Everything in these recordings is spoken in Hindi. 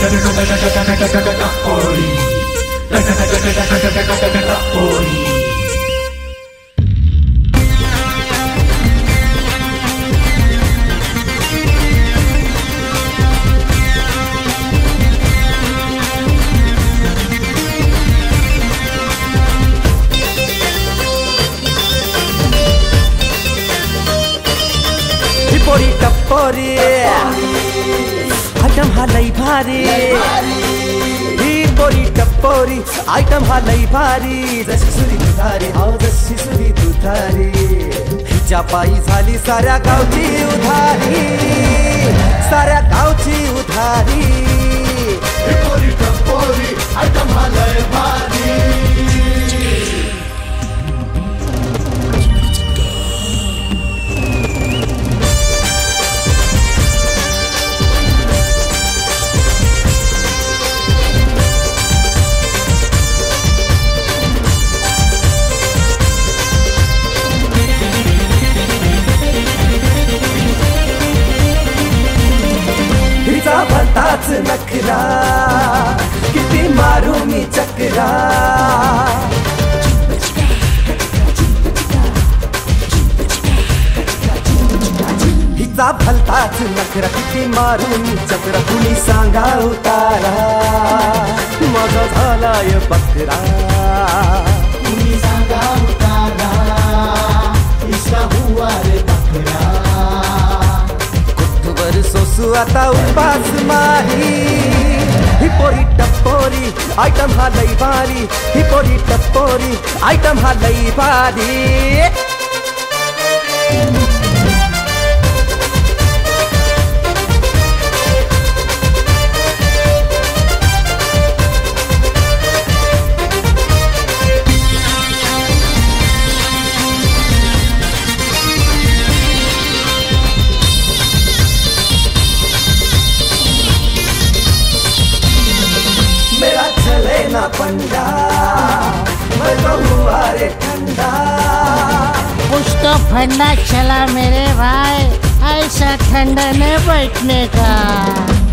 Napoli Napoli Hipori आइटम हालै भारी हिपोरी टप्पोरी आइटम हालै भारी जशी तुतारी हो जशी सुरी तुतारी हिच्या पायी झाली साऱ्या गावची उधारी साऱ्या गावची उधारी नखरा किती मारू मी चकरा। हिचा भलताच नखरा किती मारू मी चकरा। कुणी सांगा उतारा, माझा झालाय बकरा। Upasu ata upasu mahi Hipori tapori, item halai bari Hipori tapori, item halai bari मैं तो हुआ रे ठंडा। कुछ तो फंडा चला मेरे भाई ऐसा ठंडा न बैठने का।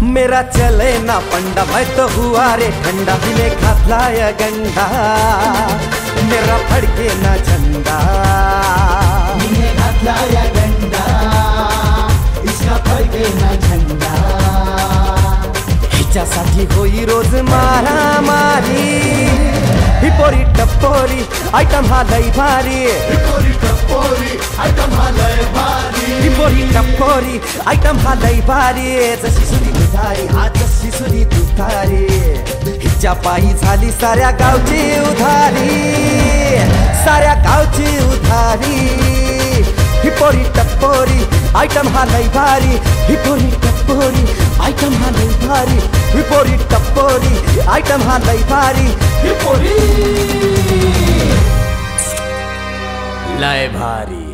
मेरा चले ना पंडा मैं तो हुआ रे ठंडा दिले घातला या गंडा। मेरा फडके ना झंडा। तिच्यासाठी होई रोज मारा मारी ही पोरी टपोरी आयटम हा लय भारी. ही पोरी टपोरी आयटम हा लय भारी ही आयटम हा लय भारी. जशी सुरी दुधारी हा जशी सुरी दुधारी. हिच्या पायी झाली साऱ्या गावची उधारी. टप्पोरी हालै भारी हिपोरी टपोरी आइटम हा लई भारी हिपोरी टपोरी आइटम हा लई भारी हिपोरी लय भारी